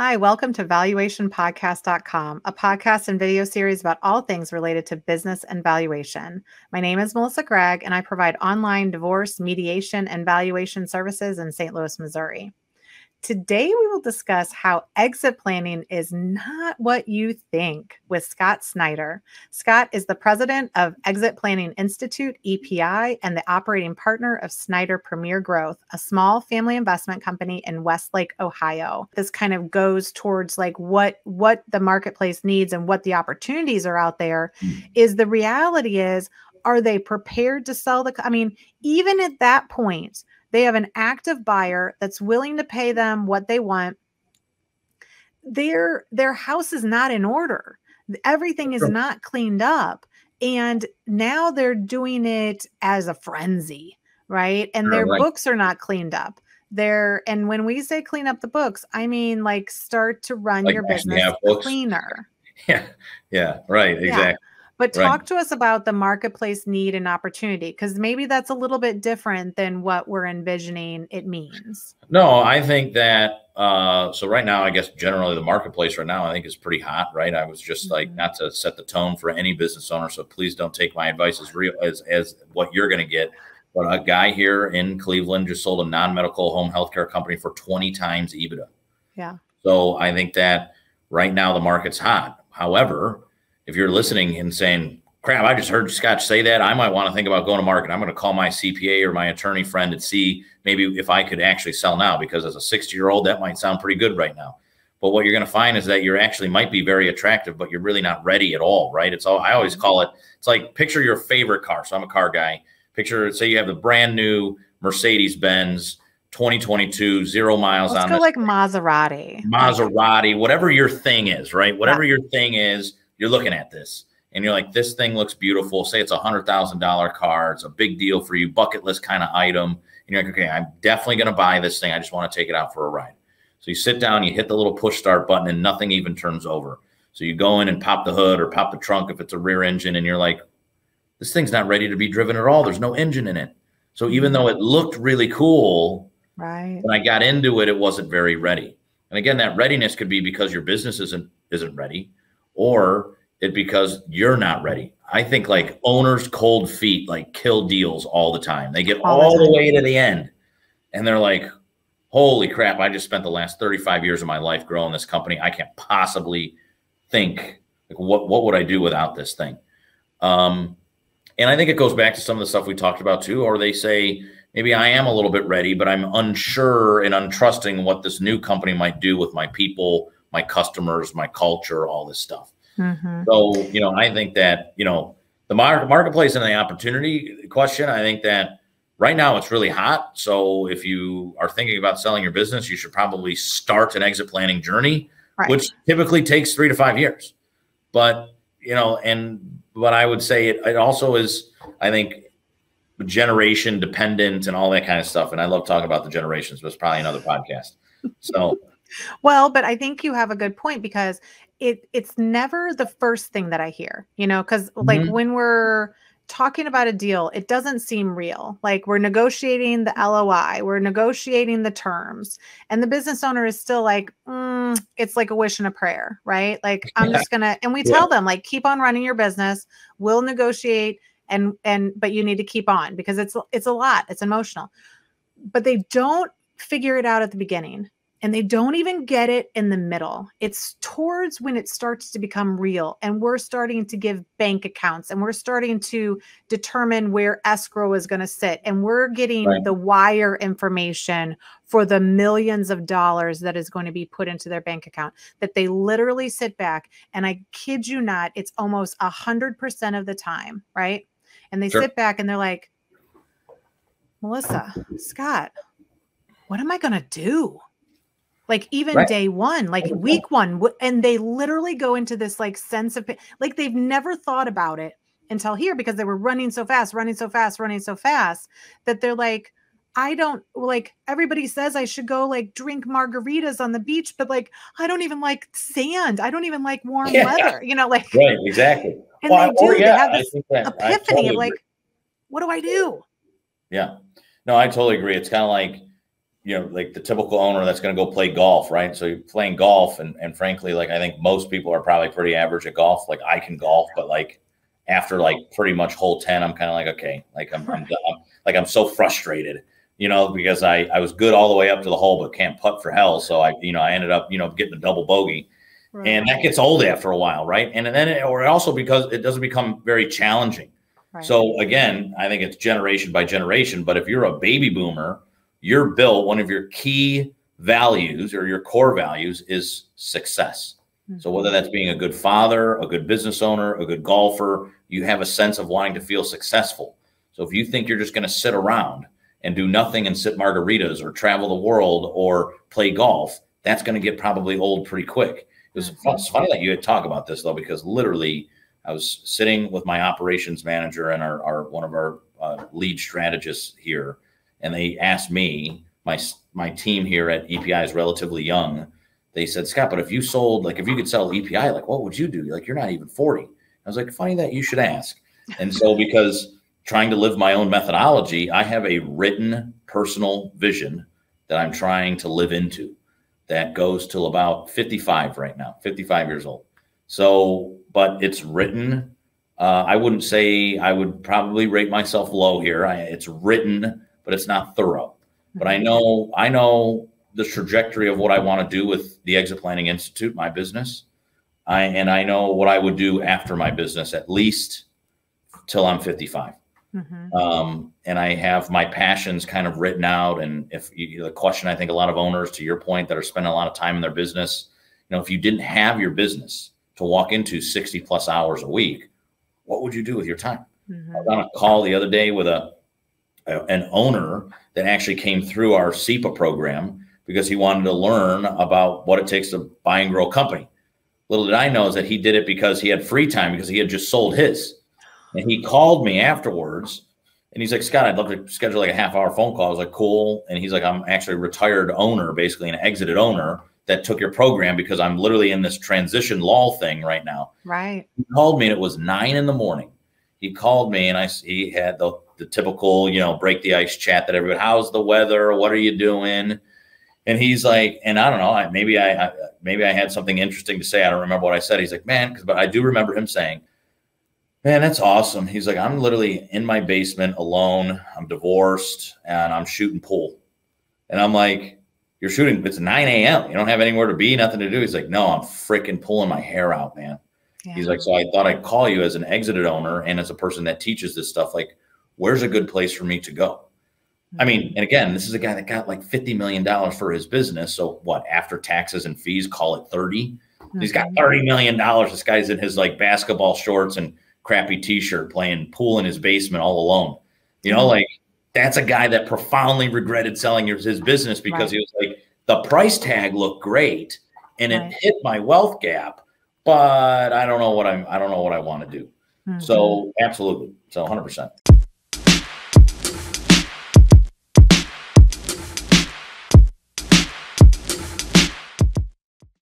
Hi, welcome to valuationpodcast.com, a podcast and video series about all things related to business and valuation. My name is Melissa Gragg, and I provide online divorce, mediation, and valuation services in St. Louis, Missouri. Today, we will discuss how exit planning is not what you think with Scott Snider. Scott is the president of Exit Planning Institute, EPI, and the operating partner of Snider Premier Growth, a small family investment company in Westlake, Ohio. This kind of goes towards like what what the marketplace needs and what the opportunities are out there. Mm. Is the reality is are they prepared to sell the I mean, even at that point, they have an active buyer that's willing to pay them what they want. Their their house is not in order. Everything is not cleaned up. And now they're doing it as a frenzy, right? And their right. books are not cleaned up. They're and when we say clean up the books, I mean like start to run like your business cleaner. Yeah. Yeah. Right. Exactly. But talk right. to us about the marketplace need and opportunity because maybe that's a little bit different than what we're envisioning it means. No, I think that uh, so right now, I guess generally the marketplace right now, I think is pretty hot, right? I was just mm-hmm. like not to set the tone for any business owner, so please don't take my advice as real as as what you're going to get. But a guy here in Cleveland just sold a non-medical home healthcare company for 20 times EBITDA. Yeah. So I think that right now the market's hot. However, if you're listening and saying, crap, I just heard Scott say that, I might want to think about going to market. I'm going to call my CPA or my attorney friend and see maybe if I could actually sell now because as a 60 year old, that might sound pretty good right now. But what you're going to find is that you're actually might be very attractive, but you're really not ready at all, right? It's all I always call it. It's like picture your favorite car. So I'm a car guy. Picture, say you have the brand new Mercedes Benz 2022, zero miles Let's on. Go this. like Maserati. Maserati, whatever your thing is, right? Whatever yeah. your thing is, you're looking at this and you're like, this thing looks beautiful. Say it's a hundred thousand dollar car. It's a big deal for you, bucket list kind of item. And you're like, okay, I'm definitely going to buy this thing. I just want to take it out for a ride. So you sit down, you hit the little push start button, and nothing even turns over. So you go in and pop the hood or pop the trunk if it's a rear engine, and you're like, this thing's not ready to be driven at all. There's no engine in it. So even though mm-hmm. it looked really cool, right? When I got into it, it wasn't very ready. And again, that readiness could be because your business isn't isn't ready or it because you're not ready. I think like owners' cold feet like kill deals all the time. They get all, all the, the way to the end and they're like, holy crap, I just spent the last 35 years of my life growing this company. I can't possibly think like what what would I do without this thing? Um, and I think it goes back to some of the stuff we talked about too, or they say maybe I am a little bit ready, but I'm unsure and untrusting what this new company might do with my people, my customers, my culture, all this stuff. Mm-hmm. So, you know, I think that, you know, the market, marketplace and the opportunity question, I think that right now it's really hot. So if you are thinking about selling your business, you should probably start an exit planning journey, right. which typically takes three to five years. But, you know, and but I would say it, it also is, I think, generation dependent and all that kind of stuff. And I love talking about the generations, but it's probably another podcast. So well, but I think you have a good point because it it's never the first thing that I hear, you know, because like mm-hmm. when we're talking about a deal, it doesn't seem real. Like we're negotiating the LOI, we're negotiating the terms, and the business owner is still like, mm, it's like a wish and a prayer, right? Like I'm yeah. just gonna, and we tell them like, keep on running your business. We'll negotiate, and and but you need to keep on because it's it's a lot. It's emotional, but they don't figure it out at the beginning and they don't even get it in the middle. It's towards when it starts to become real, and we're starting to give bank accounts and we're starting to determine where escrow is going to sit, and we're getting right. the wire information for the millions of dollars that is going to be put into their bank account. That they literally sit back, and I kid you not, it's almost a hundred percent of the time, right? And they sure. sit back and they're like, Melissa, Scott, what am I going to do? Like even right. day one like week one and they literally go into this like sense of like they've never thought about it until here because they were running so fast running so fast running so fast that they're like I don't like everybody says I should go like drink margaritas on the beach, but like I don't even like sand. I don't even like warm yeah. weather, you know, like right, exactly. And well, they oh, do, yeah, they have this epiphany totally of like, agree. what do I do? Yeah. No, I totally agree. It's kind of like you know, like the typical owner that's going to go play golf, right? So you're playing golf, and and frankly, like I think most people are probably pretty average at golf. Like I can golf, but like after like pretty much hole ten, I'm kind of like okay, like I'm, I'm, like I'm so frustrated, you know, because I I was good all the way up to the hole, but can't putt for hell. So I you know I ended up you know getting a double bogey. Right. And that gets old after a while, right? And then, it, or also because it doesn't become very challenging. Right. So again, I think it's generation by generation. But if you're a baby boomer you're built, one of your key values or your core values is success. Mm-hmm. So whether that's being a good father, a good business owner, a good golfer, you have a sense of wanting to feel successful. So if you think you're just going to sit around and do nothing and sip margaritas or travel the world or play golf, that's going to get probably old pretty quick. It was mm-hmm. it's funny that you had talk about this though, because literally I was sitting with my operations manager and our, our one of our uh, lead strategists here, and they asked me, my my team here at EPI is relatively young. They said, Scott, but if you sold, like, if you could sell EPI, like, what would you do? Like, you're not even 40. I was like, funny that you should ask. And so, because trying to live my own methodology, I have a written personal vision that I'm trying to live into that goes till about 55 right now, 55 years old. So, but it's written. Uh, I wouldn't say I would probably rate myself low here. I, it's written but it's not thorough. But I mm-hmm. know I know the trajectory of what I want to do with the Exit Planning Institute, my business. I and I know what I would do after my business, at least till I'm 55. Mm-hmm. Um, and I have my passions kind of written out. And if you, the question, I think a lot of owners, to your point, that are spending a lot of time in their business, you know, if you didn't have your business to walk into 60 plus hours a week, what would you do with your time? Mm-hmm. I was on a call the other day with a an owner that actually came through our CEPA program because he wanted to learn about what it takes to buy and grow a company. Little did I know is that he did it because he had free time because he had just sold his. And he called me afterwards and he's like, Scott, I'd love to schedule like a half hour phone call. I was like, cool. And he's like, I'm actually a retired owner, basically an exited owner that took your program because I'm literally in this transition law thing right now. Right. He called me and it was nine in the morning. He called me and I he had the the typical, you know, break the ice chat that everybody, how's the weather? What are you doing? And he's like, and I don't know, maybe I, I maybe I had something interesting to say. I don't remember what I said. He's like, man, because but I do remember him saying, man, that's awesome. He's like, I'm literally in my basement alone. I'm divorced and I'm shooting pool. And I'm like, you're shooting, it's 9 a.m. You don't have anywhere to be, nothing to do. He's like, no, I'm freaking pulling my hair out, man. Yeah. He's like, so I thought I'd call you as an exited owner and as a person that teaches this stuff. Like, where's a good place for me to go? I mean, mm-hmm. and again, this is a guy that got like $50 million for his business. So what, after taxes and fees, call it 30. Mm-hmm. He's got mm-hmm. $30 million. This guy's in his like basketball shorts and crappy t-shirt playing pool in his basement all alone. You know, mm-hmm. like that's a guy that profoundly regretted selling his, his business because right. he was like, the price tag looked great and it right. hit my wealth gap, but I don't know what I'm, I don't know what I want to do. Mm-hmm. So absolutely. So 100%.